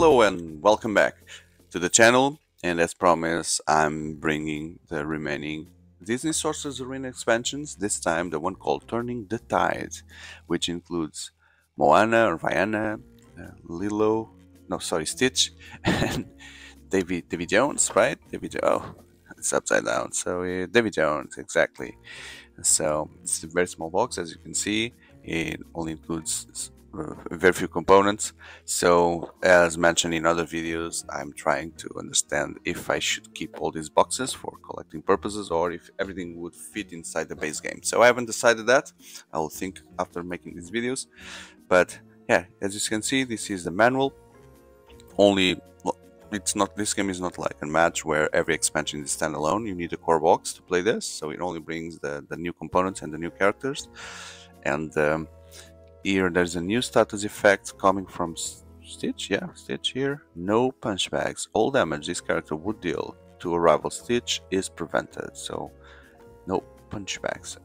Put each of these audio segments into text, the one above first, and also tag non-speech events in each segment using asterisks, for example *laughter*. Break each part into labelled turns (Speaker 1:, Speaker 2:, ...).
Speaker 1: Hello and welcome back to the channel and as promised I'm bringing the remaining Disney Sorcerer's Arena expansions, this time the one called Turning the Tide, which includes Moana Vaiana, uh, Lilo, no sorry Stitch, *laughs* and Davy, Davy Jones, right? Davy Jones, oh, it's upside down, so uh, Davy Jones, exactly. So it's a very small box as you can see, it only includes very few components. So as mentioned in other videos, I'm trying to understand if I should keep all these boxes for collecting purposes or if everything would fit inside the base game. So I haven't decided that. I will think after making these videos. But yeah, as you can see, this is the manual. Only it's not this game is not like Unmatched where every expansion is standalone. You need a core box to play this, so it only brings the the new components and the new characters. And um, here there's a new status effect coming from Stitch, yeah, Stitch here. No punch backs. All damage this character would deal to a rival Stitch is prevented, so no punch backs.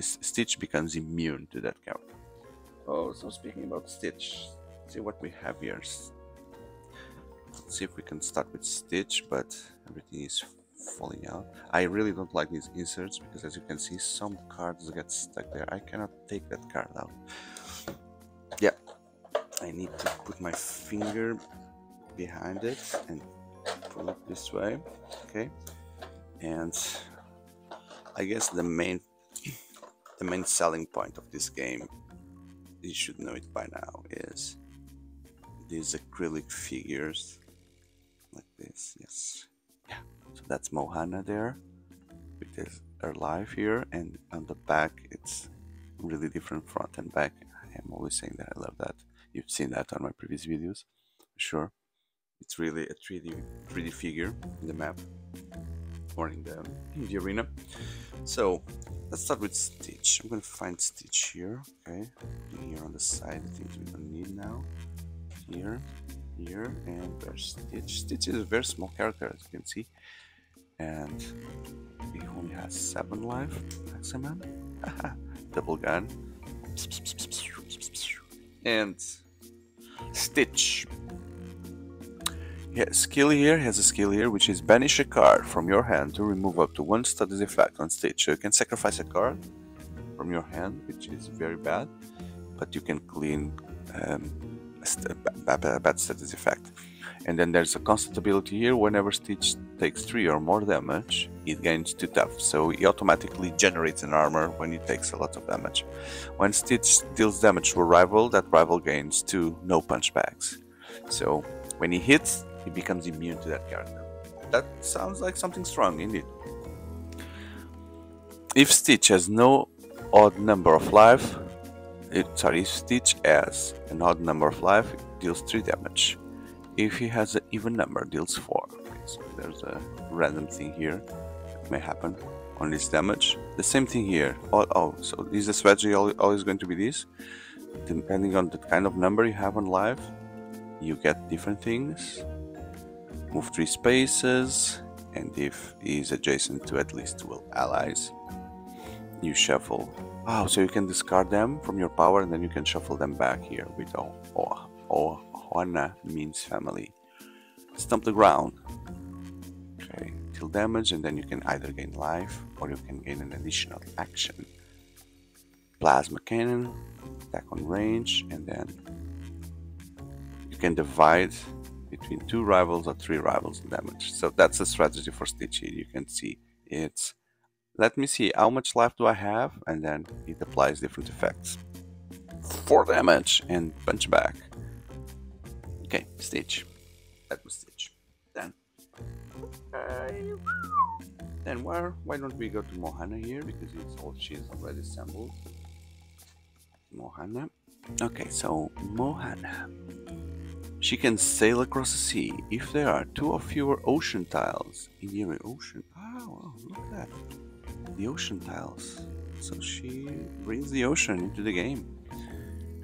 Speaker 1: Stitch becomes immune to that character. Oh, so speaking about Stitch, see what we have here. Let's see if we can start with Stitch, but everything is falling out. I really don't like these inserts because as you can see some cards get stuck there. I cannot take that card out. Yeah, I need to put my finger behind it and pull it this way. Okay, and I guess the main the main selling point of this game, you should know it by now, is these acrylic figures like this. Yes, that's Mohana there with his, her life here and on the back it's really different front and back. I'm always saying that I love that. You've seen that on my previous videos, sure. It's really a 3D 3D figure in the map or in the, in the arena. So let's start with Stitch. I'm gonna find Stitch here, okay? Here on the side, the things we don't need now. Here, here, and there's Stitch. Stitch is a very small character, as you can see and he only has 7 life maximum. *laughs* Double gun. And Stitch. Yeah, skill here has a skill here which is banish a card from your hand to remove up to one status effect on Stitch. So you can sacrifice a card from your hand, which is very bad, but you can clean um, a bad status effect. And then there's a constant ability here. Whenever Stitch takes 3 or more damage, it gains 2 tough. So he automatically generates an armor when he takes a lot of damage. When Stitch deals damage to a rival, that rival gains 2 no punch backs. So when he hits, he becomes immune to that character. That sounds like something strong indeed. If Stitch has no odd number of life, it, sorry, if Stitch has an odd number of life, it deals 3 damage. If he has an even number, deals 4. Okay, so there's a random thing here that may happen on this damage. The same thing here. Oh, oh so is the strategy always going to be this? Depending on the kind of number you have on life, you get different things. Move 3 spaces, and if he is adjacent to at least 2 allies, you shuffle. Oh, so you can discard them from your power and then you can shuffle them back here with oh, oh, oh Ohana means family. Stomp the ground. Okay, deal damage and then you can either gain life or you can gain an additional action. Plasma cannon, attack on range, and then you can divide between two rivals or three rivals in damage. So that's the strategy for Stitchy. You can see it's let me see how much life do I have and then it applies different effects. 4 damage and punch back. Okay, Stitch. That was Stitch. Then. Okay. Then where? Why don't we go to Mohana here because it's all she's already assembled. Mohana. Okay, so Mohana. She can sail across the sea if there are two or fewer ocean tiles in the. Ocean. Oh, look at that. The ocean tiles. So she brings the ocean into the game.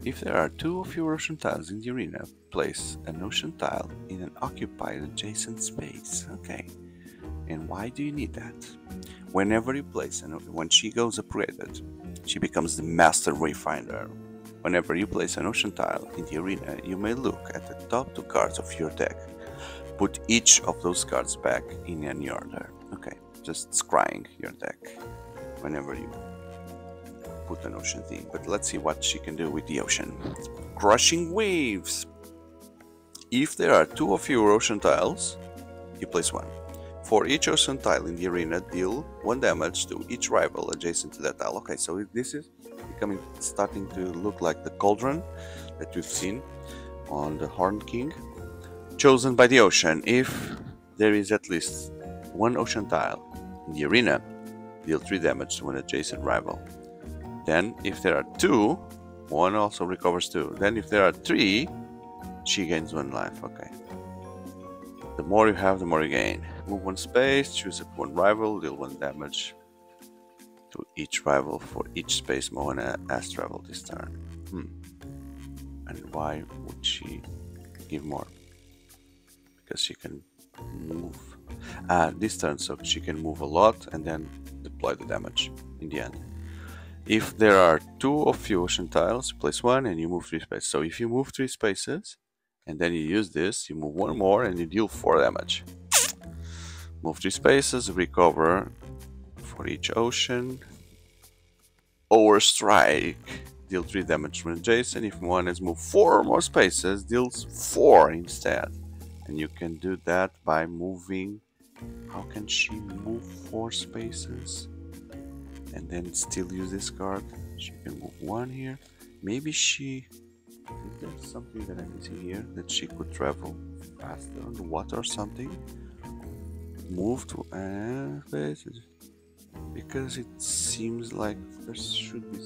Speaker 1: If there are two or fewer ocean tiles in the arena, place an ocean tile in an occupied adjacent space. Okay. And why do you need that? Whenever you place and when she goes upgraded, she becomes the master wayfinder. Whenever you place an ocean tile in the arena, you may look at the top two cards of your deck. Put each of those cards back in any order. Okay, just scrying your deck whenever you put an ocean theme. But let's see what she can do with the ocean. Crushing waves. If there are two of your ocean tiles, you place one. For each ocean tile in the arena, deal one damage to each rival adjacent to that tile. Okay, so this is becoming starting to look like the cauldron that we've seen on the Horned King. Chosen by the ocean. If there is at least one ocean tile in the arena, deal 3 damage to an adjacent rival. Then, if there are two, one also recovers 2. Then, if there are 3, she gains 1 life. Okay. The more you have, the more you gain. Move one space, choose one rival, deal 1 damage to each rival for each space Moana has traveled this turn. Hmm. And why would she give more? Because she can move. Ah, this turn, so she can move a lot and then deploy the damage in the end. If there are two of your ocean tiles, place one and you move three spaces. So if you move three spaces, and then you use this, you move one more and you deal 4 damage. Move 3 spaces, recover for each ocean. Or strike, deal 3 damage from Jason. If one has moved 4 more spaces, deals 4 instead. And you can do that by moving. How can she move 4 spaces? And then still use this card. She can move 1 here. Maybe she is there something that I'm missing here? That she could travel faster on the water or something? Move to uh, places? Because it seems like there should be.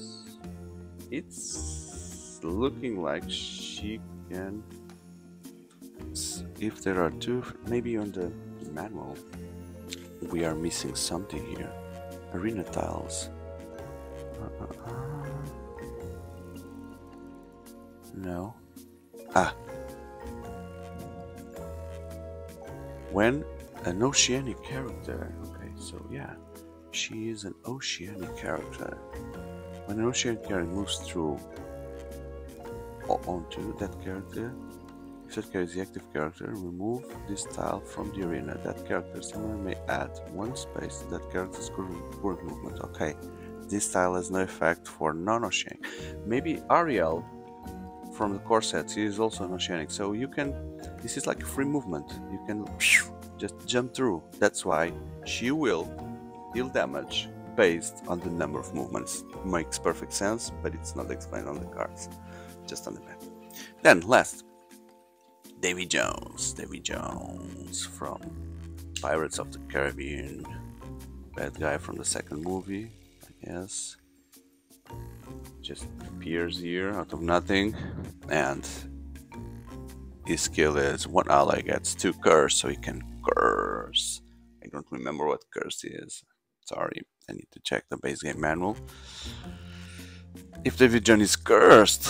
Speaker 1: It's looking like she can. If there are two, maybe on the manual, we are missing something here. Arena tiles. Uh, uh, uh. No. Ah. When an oceanic character. Okay, so yeah, she is an oceanic character. When an oceanic character moves through onto that character, character is the active character, remove this tile from the arena. That character somewhere may add one space to that character's current movement. Okay, this tile has no effect for non-oceanic. Maybe Ariel from the core set is also an oceanic so you can this is like free movement you can just jump through that's why she will deal damage based on the number of movements makes perfect sense but it's not explained on the cards just on the map then last davy jones. Davy jones from pirates of the caribbean. Bad guy from the second movie i guess. Just appears here out of nothing. And his skill is one ally gets two curse so he can curse. I don't remember what curse is. Sorry I need to check the base game manual. If Davy Jones is cursed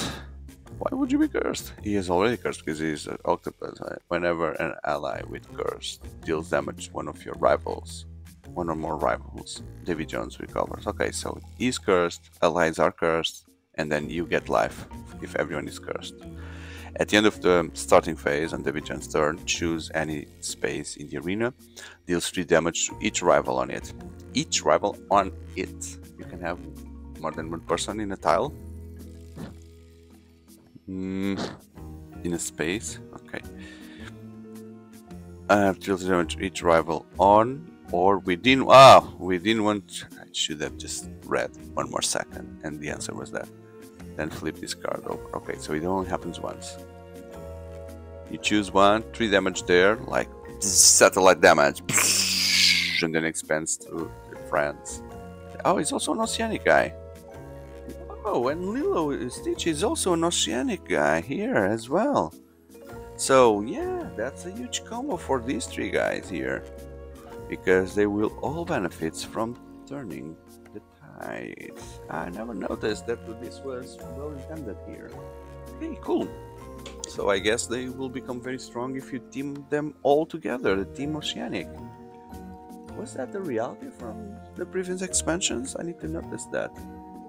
Speaker 1: why would you be cursed? He is already cursed because he is an octopus. Whenever an ally with curse deals damage to one of your rivals, one or more rivals, Davy Jones recovers. Okay, so he's cursed, allies are cursed, and then you get life if everyone is cursed. At the end of the starting phase on Davy Jones' turn, choose any space in the arena, deals 3 damage to each rival on it. Each rival on it. You can have more than one person in a tile. Mm, in a space, okay. Deals damage to each rival on or we didn't ah didn't want I should have just read one more second and the answer was that. Then flip this card over. Okay so it only happens once. You choose one three damage there like satellite damage. And then expands to your friends. Oh he's also an oceanic guy oh and Lilo Stitch is also an oceanic guy here as well so yeah that's a huge combo for these three guys here because they will all benefit from turning the tide. I never noticed that this was well intended here. Okay, cool. So I guess they will become very strong if you team them all together, the Team Oceanic. Was that the reality from the previous expansions? I need to notice that.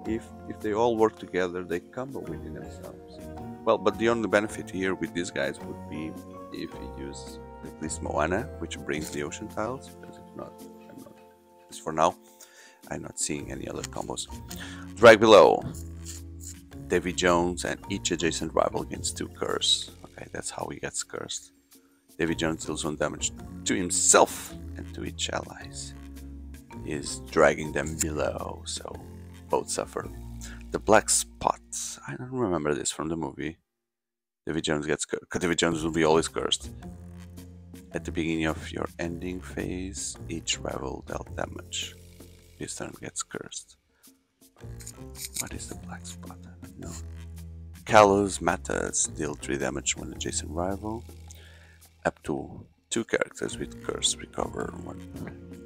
Speaker 1: If if they all work together, they combo within themselves. Well, but the only benefit here with these guys would be if you use at least Moana, which brings the ocean tiles. Because if not, I'm not. At least for now, I'm not seeing any other combos. Drag below. Davy Jones and each adjacent rival gains two curse. Okay, that's how he gets cursed. Davy Jones deals one damage to himself and to each allies. Is dragging them below, so both suffer. The black spots. I don't remember this from the movie. Davy Jones gets cursed. Davy Jones will be always cursed. At the beginning of your ending phase, each rival dealt damage. This turn gets cursed. What is the black spot? Know. Kalos Matas deal 3 damage when adjacent rival. Up to 2 characters with curse recover 1.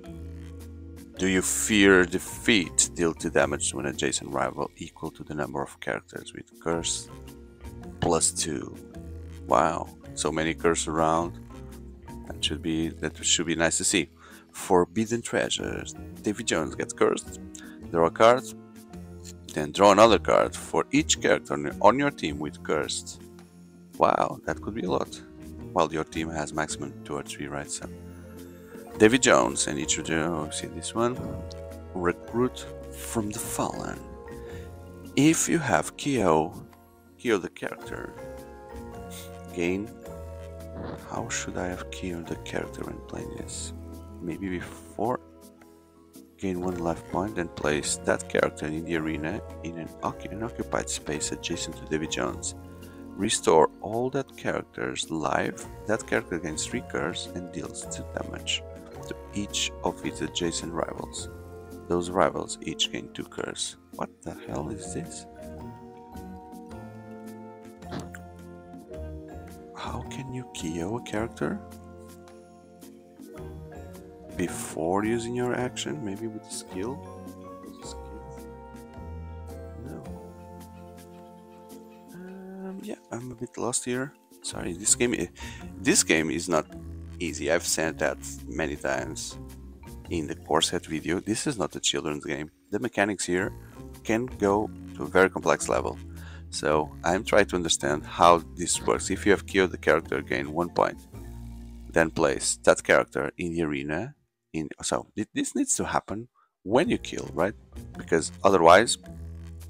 Speaker 1: Do you fear defeat? Deal 2 damage to an adjacent rival equal to the number of characters with curse plus 2. Wow, so many curse around. That should be that should be nice to see. Forbidden treasures. Davy Jones gets cursed. Draw a card, then draw another card for each character on your team with cursed. Wow, that could be a lot. While your team has maximum 2 or 3, right? Davy Jones and each of you, see this one? Recruit from the Fallen. If you have KO, KO the character, gain. How should I have KO the character when playing this? Maybe before gain one life point and place that character in the arena in an, an occupied space adjacent to Davy Jones. Restore all that character's life, that character gains 3 curse and deals 2 damage to each of its adjacent rivals. Those rivals each gain 2 curse. What the hell is this? How can you KO a character? before using your action, maybe with the skill. No. Um, yeah, I'm a bit lost here. Sorry, this game, this game is not easy. I've said that many times in the core set video. This is not a children's game. The mechanics here can go to a very complex level. So I'm trying to understand how this works. If you have killed the character, gain one point. Then place that character in the arena in so this needs to happen when you kill right because otherwise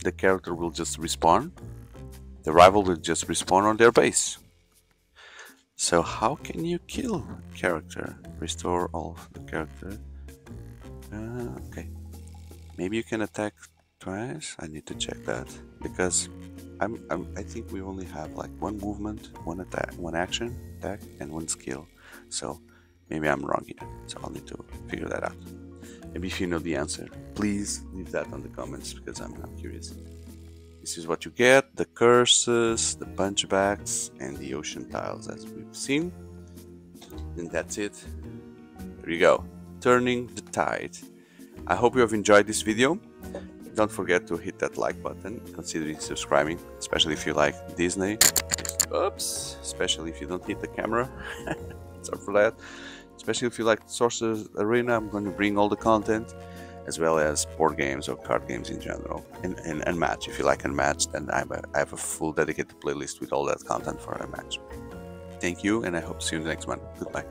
Speaker 1: the character will just respawn the rival will just respawn on their base so how can you kill character? Restore all of the character? Uh, okay. Maybe you can attack twice? I need to check that. Because I'm, I'm I think we only have like one movement one attack one action attack and one skill. So Maybe I'm wrong here, so I'll need to figure that out. Maybe if you know the answer, please leave that on the comments because I'm, I'm curious. This is what you get, the curses, the punchbacks, and the ocean tiles as we've seen. And that's it. There you go. Turning the tide. I hope you have enjoyed this video. Don't forget to hit that like button, considering subscribing, especially if you like Disney. Oops, especially if you don't hit the camera. Sorry for that especially if you like Sorcerer's Arena. I'm going to bring all the content as well as board games or card games in general and, and Unmatch. If you like Unmatched, then I have, a, I have a full dedicated playlist with all that content for Unmatched. Thank you, and I hope to see you next one. Goodbye.